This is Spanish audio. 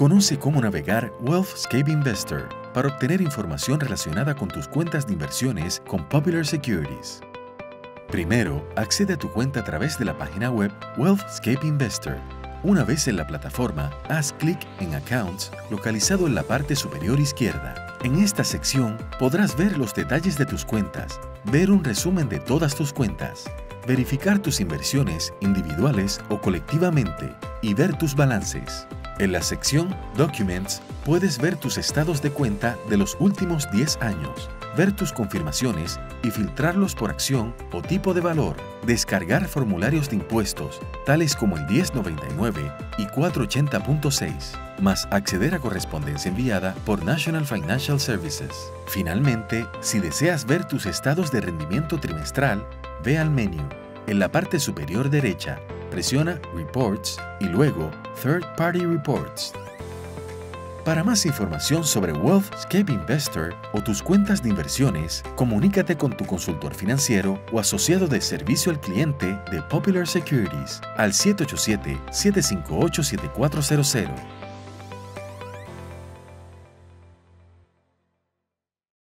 Conoce cómo navegar Wealthscape Investor para obtener información relacionada con tus cuentas de inversiones con Popular Securities. Primero, accede a tu cuenta a través de la página web Wealthscape Investor. Una vez en la plataforma, haz clic en Accounts, localizado en la parte superior izquierda. En esta sección podrás ver los detalles de tus cuentas, ver un resumen de todas tus cuentas, verificar tus inversiones individuales o colectivamente y ver tus balances. En la sección Documents puedes ver tus estados de cuenta de los últimos 10 años, ver tus confirmaciones y filtrarlos por acción o tipo de valor, descargar formularios de impuestos, tales como el 1099 y 480.6, más acceder a correspondencia enviada por National Financial Services. Finalmente, si deseas ver tus estados de rendimiento trimestral, ve al menú. En la parte superior derecha, presiona Reports y luego Third Party Reports. Para más información sobre Wealthscape Investor o tus cuentas de inversiones, comunícate con tu consultor financiero o asociado de servicio al cliente de Popular Securities al 787-758-7400